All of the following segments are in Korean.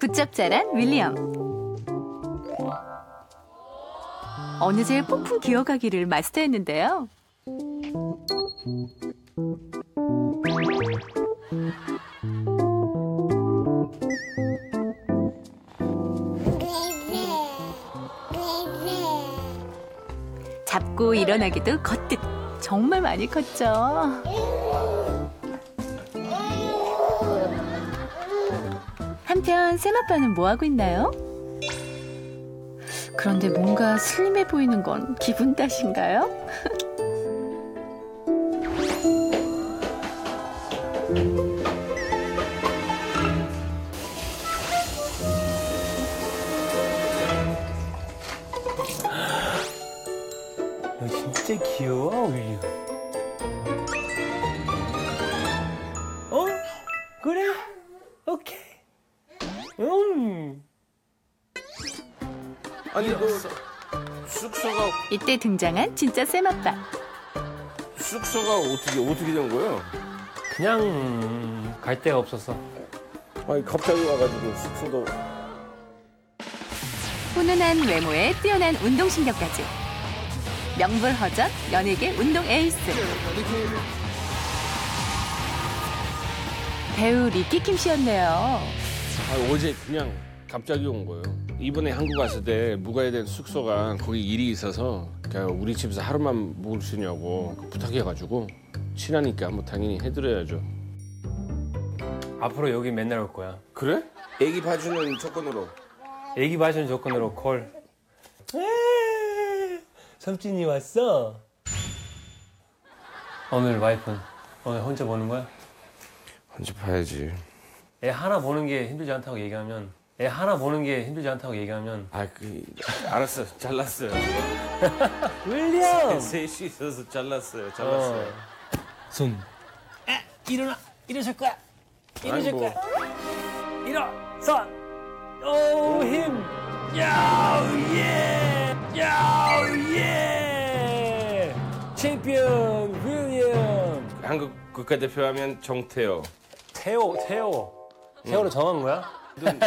부쩍 자란 윌리엄. 어느새 폭풍 기어가기를 마스터했는데요. 잡고 일어나기도 걷듯 정말 많이 컸죠. 한편 쌤아빠는 뭐 하고 있나요? 그런데 뭔가 슬림해 보이는 건 기분 탓인가요? 너 진짜 귀여워, 윌리 아니 너 숙소가 이때 등장한 진짜 쌤아빠. 숙소가 어떻게 어떻게 된 거예요? 그냥 음, 갈 데가 없었어. 아니 갑자기 와가지고 숙소도 훈훈한 외모에 뛰어난 운동신경까지. 명불허전 연예계 운동 에이스. 배우 리키킴 씨였네요. 아, 어제 그냥 갑자기 온 거예요. 이번에 한국 왔을 때 묵어야 된 숙소가 거기 일이 있어서 그냥 우리 집에서 하루만 묵을 수 있냐고 부탁해가지고 친하니까 뭐 당연히 해드려야죠. 앞으로 여기 맨날 올 거야. 그래? 애기 봐주는 조건으로. 애기 봐주는 조건으로 콜. 삼촌이 왔어. 오늘 와이프는 오늘 혼자 보는 거야? 언제 봐야지. 애 하나 보는 게 힘들지 않다고 얘기하면 애 하나 보는 게 힘들지 않다고 얘기하면 아, 그 알았어, 잘랐어요. 윌리엄! 셋이 있어서 잘랐어요, 잘랐어요. 어. 손. 에, 일어나. 일어설 거야. 일어설 뭐. 거야. 일어선 오힘. 야우예. 야우예. 챔피언 윌리엄. 한국 국가대표 하면 정태호. 태호 태호. 태호로 정한 거야? 모든,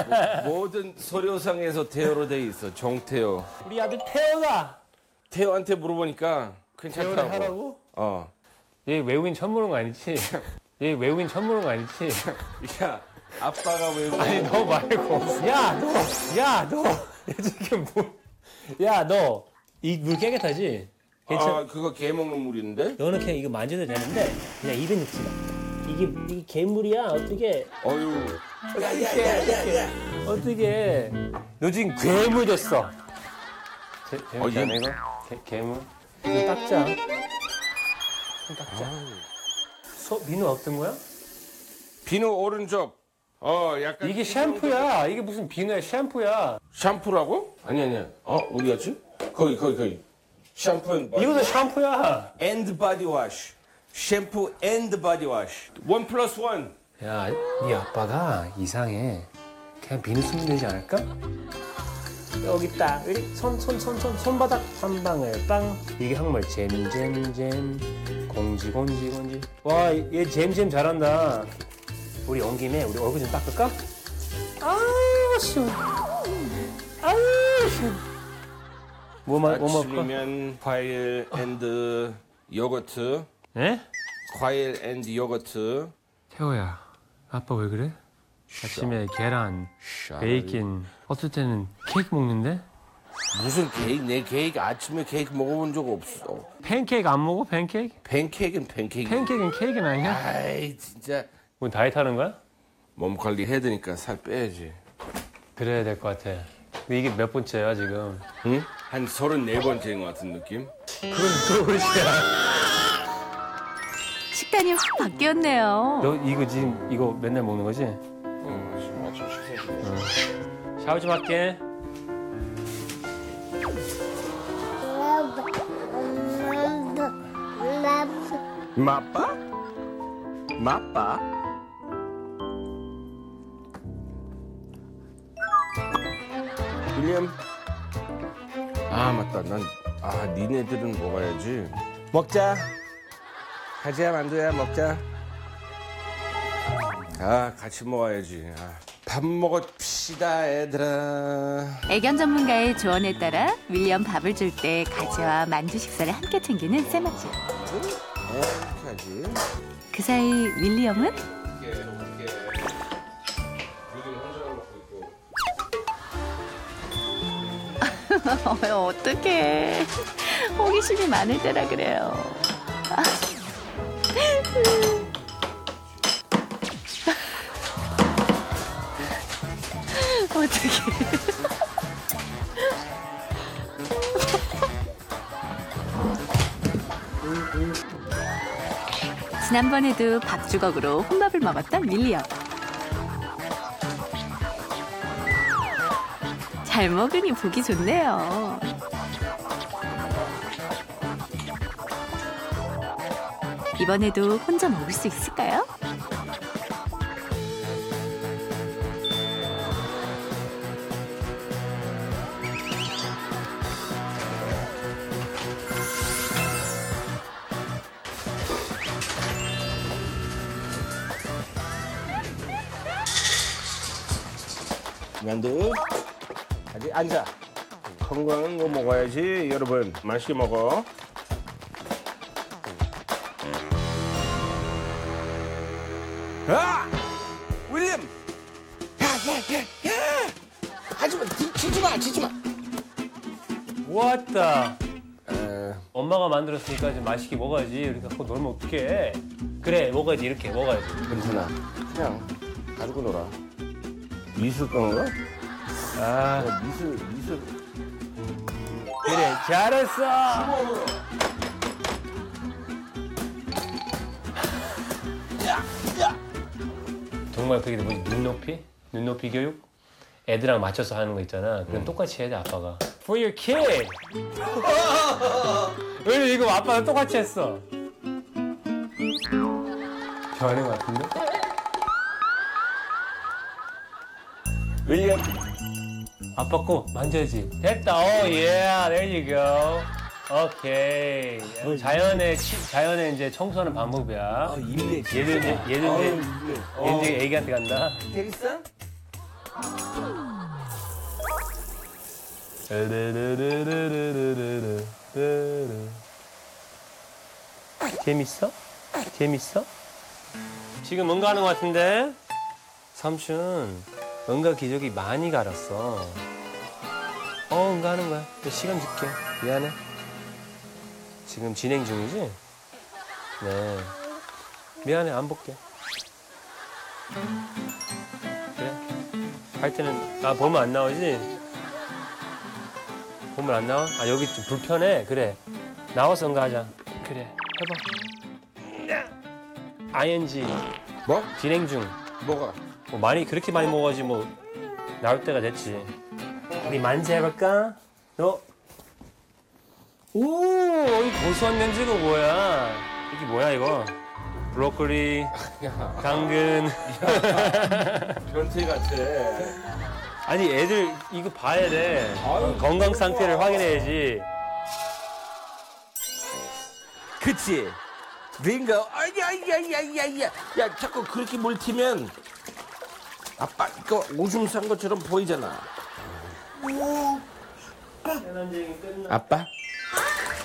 뭐, 모든 서류상에서 태호로 돼 있어. 정태호. 우리 아들 태호다 태호한테 물어보니까 괜찮다고. 하라고? 어. 얘 외국인 처음 보는 거 아니지? 얘 외국인 처음 보는 거 아니지? 야, 아빠가 왜 아니 너 말고 야 너 야너 지금 뭐 야 너 이 물 깨끗하지? 괜찮아 아, 그거 개 먹는 물인데? 너는 그냥 이거 만져도 되는데 그냥 입에 넣지 마 이게 이게 괴물이야 어떻게 어유. 어떻게 너 지금 괴물 됐어 어, 않아 얘- 이거? 개, 괴물 이거 닦자 손 닦자 소, 민우 어떤 거야? 비누 오른쪽. 어, 약간 이게 샴푸야 이게 무슨 비누야 샴푸야 샴푸라고? 아니 아니야. 어, 어디 갔지? 거기 거기 거기. 샴푸 and body. 이것도 샴푸야 and body wash. 샴푸 and body wash. One plus one. 야, 네 아빠가 이상해. 그냥 비누 쓰면 되지 않을까? 여기 있다. 여기 손, 손, 손, 손, 손바닥 한 방울 빵. 이게 한말 잼잼잼 곤지 곤지 곤지. 와, 얘 잼잼 잘한다. 우리 온 김에 우리 얼굴 좀 닦을까? 아유 시원. 아유 시원. 뭐, 마, 뭐 먹을까? 아침이면 과일 and 요거트. 예? 과일 and 요거트. 태호야, 아빠 왜 그래? 아침에 계란, 베이컨, 어떨 때는 케이크 먹는데? 무슨 케이크? 내 케이크 아침에 케이크 먹어본 적 없어. 팬케이크 안 먹어? 팬케이크? 팬케이크는 팬케이크. 팬케이크는 케이크는 아니야? 아이 진짜 뭐 다이어트 하는 거야? 몸 관리 해야 되니까 살 빼야지. 그래야 될 것 같아. 근데 이게 몇 번째야 지금? 응? 한 서른네 번째인 것 같은 느낌? 그건 또 그릇이야. 식단이 확 바뀌었네요. 너 이거 지금 이거 맨날 먹는 거지? 응, 지금 아침 식사 중. 샤워 좀 할게. 마빠? 마빠? 윌리엄? 아 맞다 난 아 니네들은 먹어야지 먹자 가지야 만두야 먹자 아 같이 먹어야지 아, 밥 갑시다 얘들아 애견 전문가의 조언에 따라 윌리엄 밥을 줄 때 가지와 만두 식사를 함께 챙기는 세마지. 이렇게 하지 그 사이 윌리엄은 어, 어떡해. 호기심이 많을 때라 그래요. 지난번에도 밥 주걱으로 혼밥을 먹었던 윌리엄. 잘 먹으니 보기 좋네요. 이번에도 혼자 먹을 수 있을까요? 만두 아직 앉아 건강한 거 먹어야지 여러분 맛있게 먹어 아! 윌리엄! 야, 야, 야, 야! 하지마, 치지 마, 치지 마. 왔다. 에, 엄마가 만들었으니까 좀 맛있게 먹어야지. 이렇게 갖고 놀면 어떡해. 그래, 먹어야지. 이렇게 먹어야지. 괜찮아. 그냥 가지고 놀아. 미술관가? 아, 야, 미술, 미술. 그래. 잘했어. 정말 그게 뭐지? 눈높이? 눈높이 교육? 애들랑 맞춰서 하는 거 있잖아. 그럼 똑같이 해야 돼, 아빠가. For your kid! 왜 이거 아빠가 똑같이 했어? 변한 것 같은데? 윌리엄. 아빠 거 만져야지. 됐다. 오, 예. there you go. 오케이. 자연의, 치- 자연의 이제 청소하는 방법이야. 입에 얘도 이제, 얘도 이제, 얘도 이제 애기한테 간다. 되겠어? 재밌어? 재밌어? 지금 뭔가 하는 것 같은데? 삼촌, 뭔가 기저귀 많이 갈았어. 어, 뭔가 하는 거야. 내 시간 줄게. 미안해. 지금 진행 중이지? 네. 미안해, 안 볼게. 그래. 할 때는, 아, 보면 안 나오지? 보면 안 나와? 아, 여기 좀 불편해. 그래. 나와서 뭔가 하자. 그래. 해봐. ing. 뭐? 진행 중. 뭐가? 뭐 많이 그렇게 많이 먹어야지 뭐 나올 때가 됐지. 우리 만세 해볼까? 너. 오, 이 고소한 냄새가 뭐야? 이게 뭐야 이거? 브로콜리, 당근. 변태 같아. 아니 애들 이거 봐야 돼. 아유, 건강 상태를 확인해야지. 그치? 빙고. 아야야야야야. 야 자꾸 그렇게 물티면 아빠 이거 오줌 싼 것처럼 보이잖아. 아빠?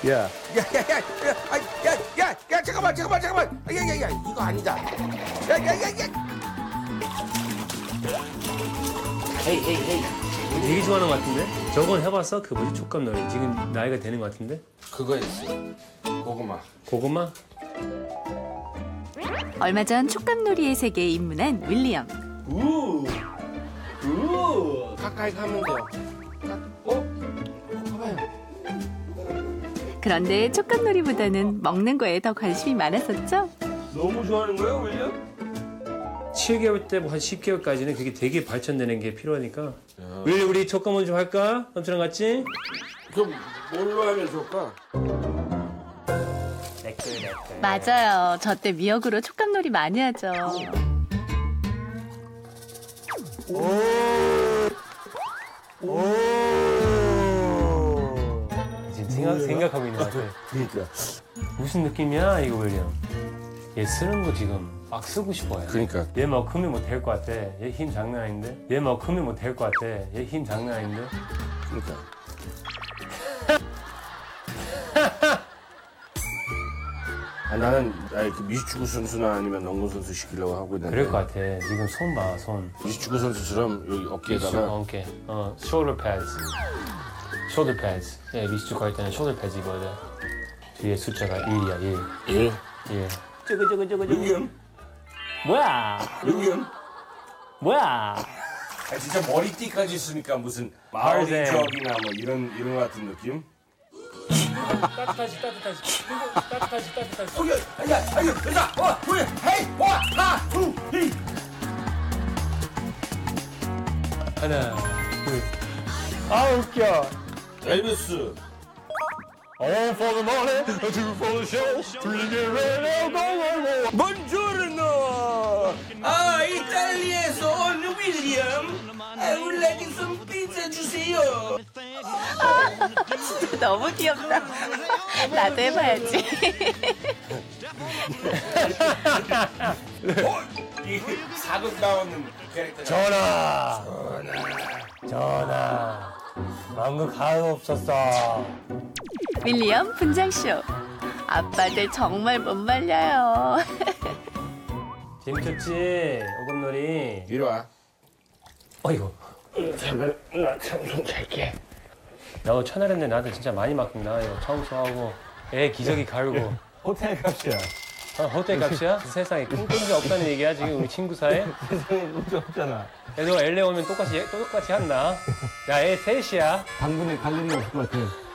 야. 야야야야. 야야야. 야 잠깐만 잠깐만 잠깐만. 야야야 이거 아니다. 야야야야. 헤이 헤이 헤이. 되게 좋아하는 것 같은데? 저건 해봤어? 그 뭐지 촉감놀이. 지금 나이가 되는 것 같은데? 그거 했어. 고구마. 고구마? 얼마 전 촉감놀이의 세계에 입문한 윌리엄. 우. 우. 가까이 가면 돼요. 어? 봐봐요. 그런데 촉감놀이보다는 먹는 거에 더 관심이 많았었죠? 너무 좋아하는 거예요, 윌리엄? 7개월 때뭐 한 10개월까지는 그게 되게 발전되는 게 필요하니까. 윌리 우리 촉감놀이 좀 할까? 삼촌랑 같이? 그럼 뭘로 하면 좋을까? 맞아요. 저 때 미역으로 촉감놀이 많이 하죠. 지금 생각, 생각하고 있는 것 같아. 그러니까. 무슨 느낌이야 이거 윌리엄? 얘 쓰는 거 지금 막 쓰고 싶어요. 그러니까 얘뭐 크면 뭐될 것 같아. 얘 힘 장난 아닌데. 얘뭐 크면 뭐될 것 같아. 얘 힘 장난 아닌데. 그러니까. 아, 나는 아예 그 미식축구 선수나 아니면 농구 선수 시키려고 하고 있는데 그럴 것 같아. 지금 손 봐, 손. 미식축구 선수처럼 여기 어깨에다가 어깨. 어, shoulder pads. shoulder pads. 예, 미스축구 할 때는 shoulder pads 입어야 돼. 뒤에 숫자가 1이야, 1. 예. 예. 저거, 저거, 저거, 저거. 뭐야? 뭐야? 아 진짜 머리띠까지 있으니까 무슨 마을대. 마을적이나 뭐 이런 이런 것 같은 느낌? 따뜻하지, 따뜻하지. 따뜻하지, 따뜻하지. 오케이, 아야, 아야, 가자, 와, 왜, 헤이, 와, 하, 두, 히. 하나, 둘. 아, 웃겨. 엘비스. All for the money, two for the show, three get ready, go, go, go. Buongiorno. 아, 이탈리아에서 온 윌리엄. I would like some pizza 주세요. 너무 귀엽다. 나도 해봐야지. 어, 이 사극 나오는 캐릭터. 전화. 전화. 방금 가요 없었어. 윌리엄 분장쇼. 아빠들 정말 못 말려요. 재밌었지? 오금놀이. 이리 와. 어이구. 나참좀 잘게. 너 천하랬네 나한테 진짜 많이 맡긴다. 이거 청소하고 애 기저귀 갈고. 호텔 값이야. 어, 호텔 값이야? 세상에 끈끈이 없다는 얘기야 지금 우리 친구 사이에? 세상에 문제 없잖아. 야, 너 LA 오면 똑같이 똑같이 한다. 야, 애 셋이야. 당분에 갈 일이 없을 것 같아.